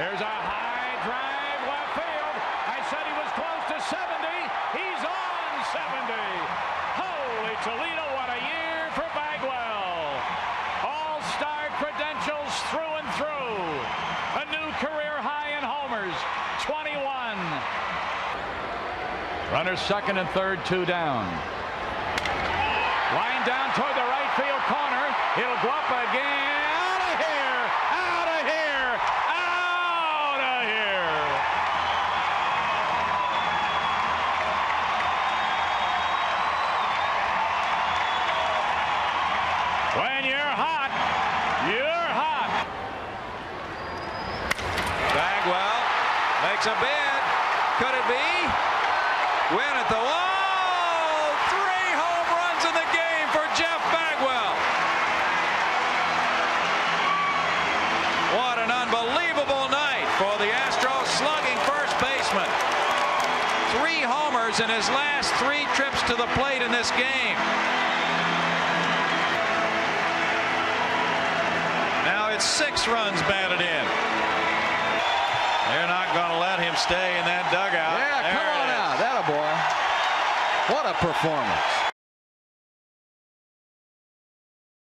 There's a high drive left field. I said he was close to 70. He's on 70. Holy Toledo, what a year for Bagwell. All-star credentials through and through. A new career high in homers, 21. Runners second and third, two down. Line down toward the right field corner. He'll go up again. When you're hot, you're hot. Bagwell makes a bid. Could it be? Win at the wall. Three home runs in the game for Jeff Bagwell. What an unbelievable night for the Astros slugging first baseman. Three homers in his last three trips to the plate in this game. Six runs batted in. They're not going to let him stay in that dugout. Yeah, There come on out. That a boy. What a performance.